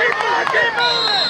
Keep on, Keep on!